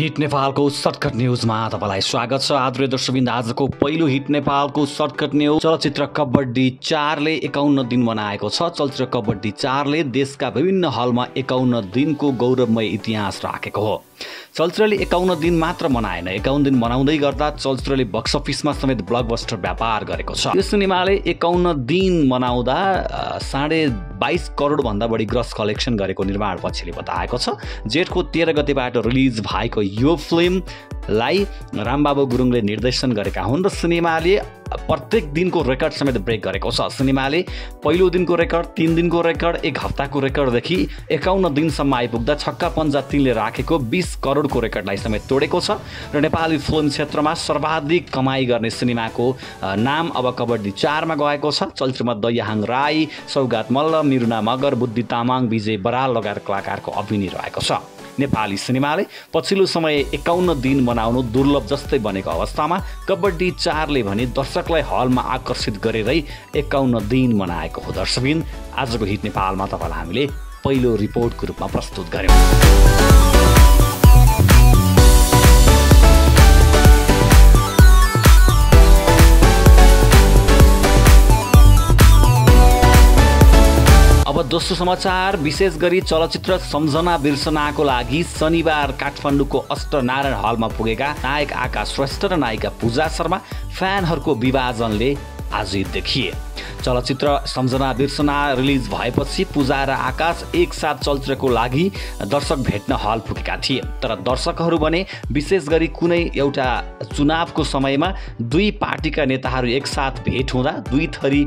Hit नेपालको shortcut न्युजमा तपाईँलाई स्वागत छ। आदरणीय दर्शकबिन्द आजको पहिलो हिट नेपालको सर्टकट न्युज चलचित्र कबड्डी चारले एकाउन्न दिन मनाएको छ। चलचित्र कबड्डी चारले देशका विभिन्न हलमा एकाउन्न दिनको गौरवमय इतिहास राखेको हो। चलचित्रले एकाउन्न दिन मात्र मनाएन। एकाउन्न दिन मनाउँदै गर्दा चलचित्रले बक्स अफिसमा समेत ब्लकबस्टर व्यापार गरेको छ। यो सिनेमाले एकाउन्न दिन मनाउँदा साढे बाइस करोडभन्दा बढी ग्रस कलेक्सन गरेको निर्माण पक्षले बताएको छ। जेठको तेह्र गतेबाट रिलिज भएको यो फिल्मलाई रामबाबु गुरुङले निर्देशन गरेका हुन् र सिनेमाले प्रत्येक दिनको रेकर्ड समेत ब्रेक गरेको छ। सिनेमाले पहिलो दिनको रेकर्ड तिन दिनको रेकर्ड एक हप्ताको रेकर्डदेखि एकाउन्न दिनसम्म आइपुग्दा छक्का पन्जा तिनले राखेको बिस करोडको रेकर्डलाई समेत तोडेको छ र नेपाली फिल्म क्षेत्रमा सर्वाधिक कमाई गर्ने सिनेमाको नाम अब कबड्डी चारमा गएको छ। चलचित्रमा दयाहाङ राई सौगात मल्ल मिरुना मगर बुद्धि तामाङ विजय बराल लगायत कलाकारको अभिनय रहेको छ। नेपाली सिनेमाले पछिल्लो समय एकाउन्न दिन मनाउनु दुर्लभ जस्तै बनेको अवस्थामा कबड्डी चारले भने दर्शकलाई हलमा आकर्षित गरेरै एकाउन्न दिन मनाएको हो। दर्शकबिन आजको हिट नेपालमा तपाईँलाई हामीले पहिलो रिपोर्टको रूपमा प्रस्तुत गऱ्यौँ। दोस्रो समाचार विशेष गरी चलचित्र सम्झना बिर्सनाको लागि शनिबार काठमाडौँको अष्टनारायण हलमा पुगेका नायक आकाश श्रेष्ठ र नायिका पूजा शर्मा फ्यानहरूको विभाजनले आज देखिए। चलचित्र सम्झना बिर्सना रिलिज भएपछि पूजा र आकाश एकसाथ चलचित्रको लागि दर्शक भेट्न हल पुगेका थिए। तर दर्शकहरू भने विशेष गरी कुनै एउटा चुनावको समयमा दुई पार्टीका नेताहरू एकसाथ भेट हुँदा दुई थरी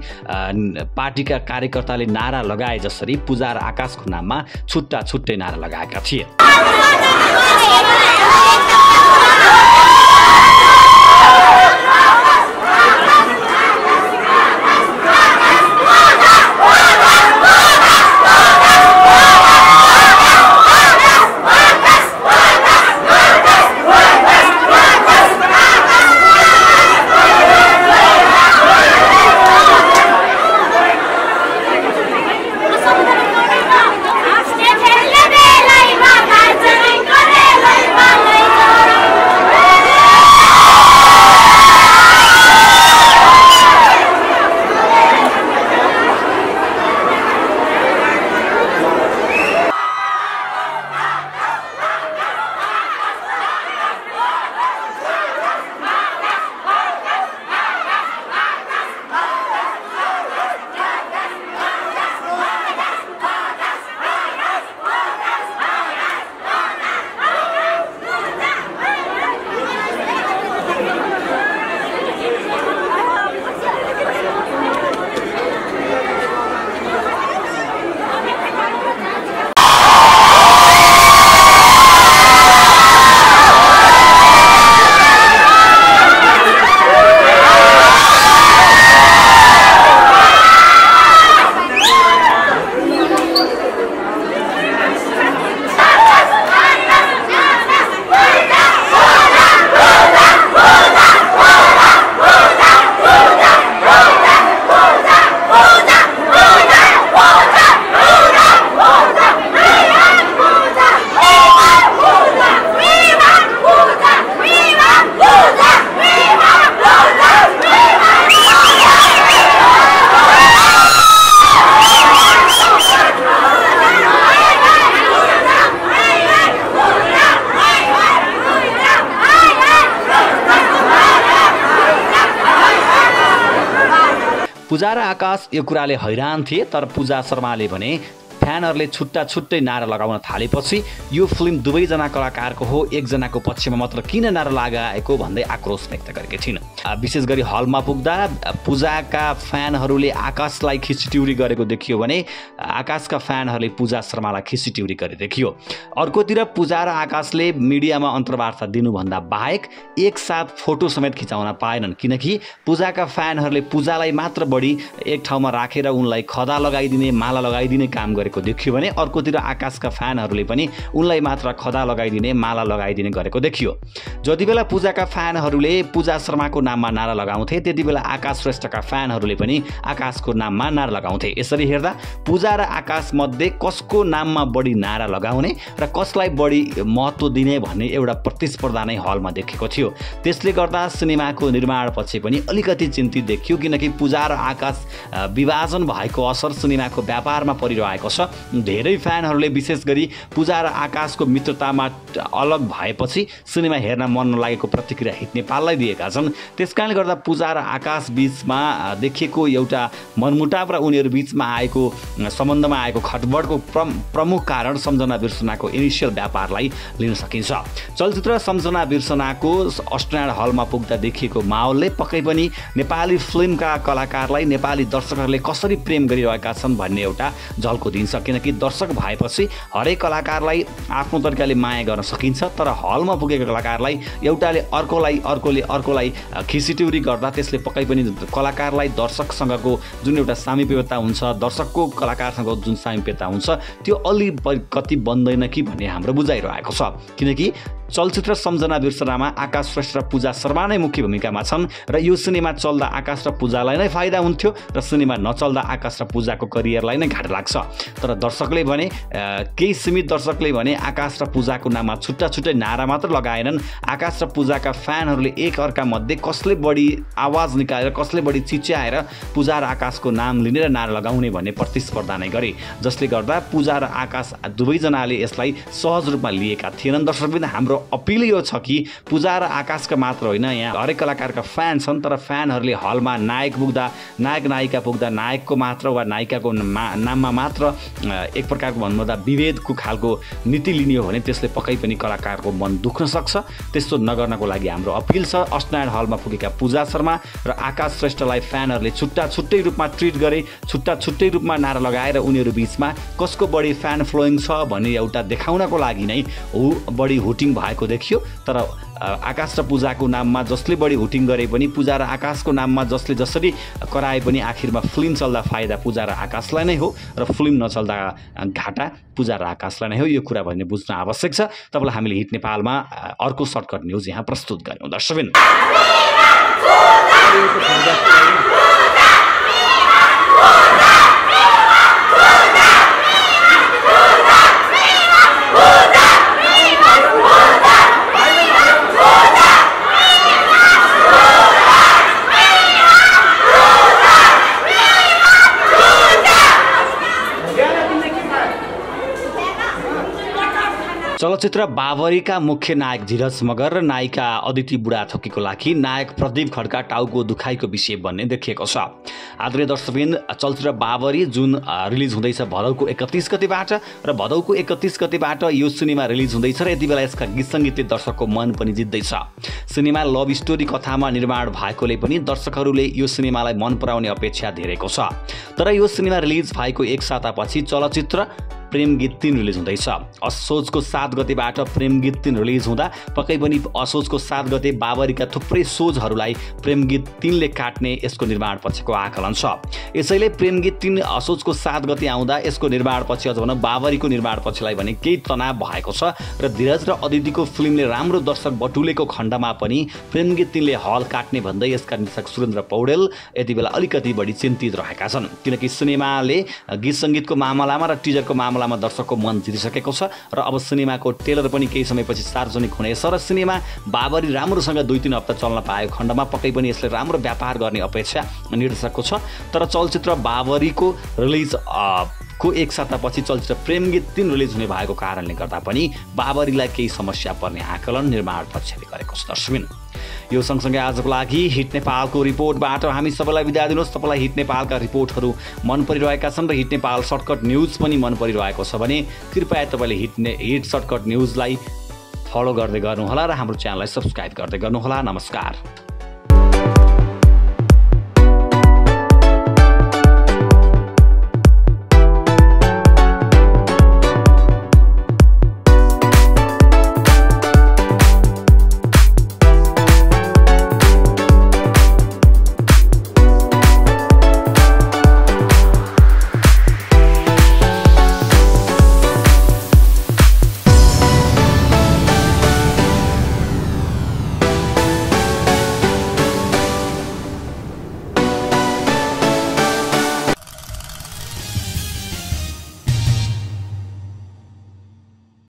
पार्टीका कार्यकर्ताले नारा लगाए जसरी पूजा र आकाशको नाममा छुट्टा छुट्टै नारा लगाएका थिए। पूजा र आकाश यो कुराले हैरान थिए तर पूजा शर्माले भने फ्यानहरूले छुट्टा छुट्टै नारा लगाउन थालेपछि यो फिल्म दुवैजना कलाकारको हो एकजनाको पक्षमा मात्र किन नारा लगाएको भन्दै आक्रोश व्यक्त गरेकी थिइन् विशेष गरी हलमा पुग्दा पूजाका फ्यानहरूले आकाशलाई खिचिट्युरी गरेको देखियो भने आकाशका फ्यानहरूले पूजा शर्मालाई खिचिट्युरी गरे देखियो। अर्कोतिर पूजा र आकाशले मिडियामा अन्तर्वार्ता दिनुभन्दा बाहेक एकसाथ फोटो समेत खिचाउन पाएनन्। किनकि पूजाका फ्यानहरूले पूजालाई मात्र बढी एक ठाउँमा राखेर उनलाई खदा लगाइदिने माला लगाइदिने काम गरेको गरेको देखियो भने अर्कोतिर आकाशका फ्यानहरूले पनि उनलाई मात्र खदा लगाइदिने माला लगाइदिने गरेको देखियो। जति बेला पूजाका फ्यानहरूले पूजा शर्माको नाममा नारा लगाउँथे त्यति बेला आकाश श्रेष्ठका फ्यानहरूले पनि आकाशको नाममा नारा लगाउँथे। यसरी हेर्दा पूजा र आकाश मध्ये कसको नाममा बढी नारा लगाउने र कसलाई बढी महत्त्व दिने भन्ने एउटा प्रतिस्पर्धा नै हलमा देखेको थियो। त्यसले गर्दा सिनेमाको निर्माणपछि पनि अलिकति चिन्तित देखियो किनकि पूजा र आकाश विभाजन भएको असर सिनेमाको व्यापारमा परिरहेको छ। धेरै फ्यानहरूले विशेष गरी पूजा र आकाशको मित्रतामा अलग भएपछि सिनेमा हेर्न मन नलागेको प्रतिक्रिया हिट नेपाललाई दिएका छन्। त्यस कारणले गर्दा पूजा र आकाश बिचमा देखिएको एउटा मनमुटाव र उनीहरू बिचमा आएको सम्बन्धमा आएको खटबडको प्रम प्रमुख कारण सम्झना बिर्सनाको इनिसियल व्यापारलाई लिन सकिन्छ। चलचित्र सम्झना बिर्सनाको अस्ट्रेलिया हलमा पुग्दा देखिएको माहौलले पक्कै पनि नेपाली फिल्मका कलाकारलाई नेपाली दर्शकहरूले कसरी प्रेम गरिरहेका छन् भन्ने एउटा झल्को दिन्छ किनकि दर्शक भएपछि हरेक कलाकारलाई आफ्नो तरिकाले माया गर्न सकिन्छ तर हलमा पुगेको कलाकारलाई एउटाले अर्कोलाई अर्कोले अर्कोलाई अ, खिसिट्युरी गर्दा त्यसले पक्कै पनि कलाकारलाई दर्शकसँगको जुन एउटा सामिप्यता हुन्छ दर्शकको कलाकारसँग जुन सामिप्यता हुन्छ त्यो अलि कति बन्दैन कि भन्ने हाम्रो बुझाइरहेको छ। किनकि चलचित्र सम्झना बिर्सनामा आकाश श्रेष्ठ र पूजा शर्मा नै मुख्य भूमिकामा छन् र यो सिनेमा चल्दा आकाश र पूजालाई नै फाइदा हुन्थ्यो र सिनेमा नचल्दा आकाश र पूजाको करियरलाई नै घाटा लाग्छ। तर दर्शकले भने केही सीमित दर्शकले भने आकाश र पूजाको नाममा छुट्टा छुट्टै नारा मात्र लगाएनन्। आकाश र पूजाका फ्यानहरूले एक अर्का मध्ये कसले बढी आवाज निकालेर कसले बढी चिच्याएर पूजा र आकाशको नाम लिने र नारा लगाउने भन्ने प्रतिस्पर्धा नै गरे। जसले गर्दा पूजा र आकाश दुवैजनाले यसलाई सहज रूपमा लिएका थिएनन्। दर्शकबिन हाम्रो अपिल यो छ कि पूजा र आकाशका मात्र होइन यहाँ हरेक कलाकारका फ्यान छन् तर फ्यानहरूले हलमा नायक पुग्दा नायक नायिका पुग्दा नायकको मात्र वा नायिकाको नाममा मात्र एक प्रकारको भन्नुभन्दा विभेदको खालको नीति लिने हो भने त्यसले पक्कै पनि कलाकारको मन दुख्न सक्छ। त्यस्तो नगर्नको लागि हाम्रो अपिल छ। अस्टनारायण हलमा पुगेका पूजा शर्मा र आकाश श्रेष्ठलाई फ्यानहरूले छुट्टा छुट्टै रूपमा ट्रिट गरे छुट्टा छुट्टै रूपमा नारा लगाएर उनीहरू बिचमा कसको बढी फ्यान फ्लोइङ छ भन्ने एउटा देखाउनको लागि नै हु बढी हुटिङ भएको देखियो। तर आकाश र पूजाको नाममा जसले बढी हुटिङ गरे पनि पूजा र आकाशको नाममा जसले जसरी कराए पनि आखिरमा फिल्म चल्दा फाइदा पूजा र आकाशलाई नै हो र फिल्म नचल्दा घाटा पूजा र आकाशलाई नै हो। यो कुरा भन्ने बुझ्न आवश्यक छ। तपाईँलाई हामीले हिट नेपालमा अर्को सर्टकट न्युज यहाँ प्रस्तुत गऱ्यौँ। दर्शकबिन। चलचित्र बाबरीका मुख्य नायक धीरज मगर र नायिका अदिति बुढाथोकीको लागि नायक प्रदीप खड्का टाउको दुखाइको विषय बन्ने देखिएको छ। आदरणीय दर्शकबिन चलचित्र बाबरी जुन रिलिज हुँदैछ भदौको एकतिस गतिबाट र भदौको एकतिस गतिबाट यो सिनेमा रिलिज हुँदैछ र यति बेला यसका गीत सङ्गीतले दर्शकको मन पनि जित्दैछ। सिनेमा लभ स्टोरी कथामा निर्माण भएकोले पनि दर्शकहरूले यो सिनेमालाई मन पराउने अपेक्षा धेरैको छ। तर यो सिनेमा रिलिज भएको एक सातापछि चलचित्र प्रेम गीत तिन रिलिज हुँदैछ। असोजको सात गतेबाट प्रेम गीत तिन रिलिज हुँदा पक्कै पनि असोजको सात गते बाबरीका थुप्रै सोजहरूलाई प्रेम गीत तिनले काट्ने यसको निर्माण पछिको आकलन छ। यसैले प्रेम गीत तिन असोजको सात गते आउँदा यसको निर्माण पछि अझ भनौँ बाबरीको निर्माण पछिलाई भने केही तनाव भएको छ र धीरज र अदितिको फिल्मले राम्रो दर्शक बटुलेको खण्डमा पनि प्रेम गीत तिनले हल काट्ने भन्दै यसका निर्देशक सुरेन्द्र पौडेल यति बेला अलिकति बढी चिन्तित रहेका छन्। किनकि सिनेमाले गीत सङ्गीतको मामलामा र टिजरको मामलामा दर्शकको मन जितिसकेको छ र अब सिनेमाको टेलर पनि केही समयपछि सार्वजनिक हुनेछ र सिनेमा बाबरी राम्रोसँग दुई तिन हप्ता चल्न पाएको खण्डमा पक्कै पनि यसले राम्रो व्यापार गर्ने अपेक्षा निर्देशकको छ। तर चलचित्र बाबरीको रिलिज को एक सातापछि चलचित्र प्रेम गीत तिन रिलिज हुने भएको कारणले गर्दा पनि बाबरीलाई केही समस्या पर्ने आकलन निर्माण पक्षले गरेको छ दर्शकबिन। यो सँगसँगै आजको लागि हिट नेपालको रिपोर्टबाट हामी सबैलाई बिदा दिनुहोस्। तपाईँलाई हिट नेपालका रिपोर्टहरू मन परिरहेका छन् र हिट नेपाल सर्टकट न्युज पनि मन परिरहेको छ भने कृपया तपाईँले हिट ने हिट सर्टकट न्युजलाई फलो गर्दै गर्नुहोला र हाम्रो च्यानललाई सब्सक्राइब गर्दै गर्नुहोला। नमस्कार।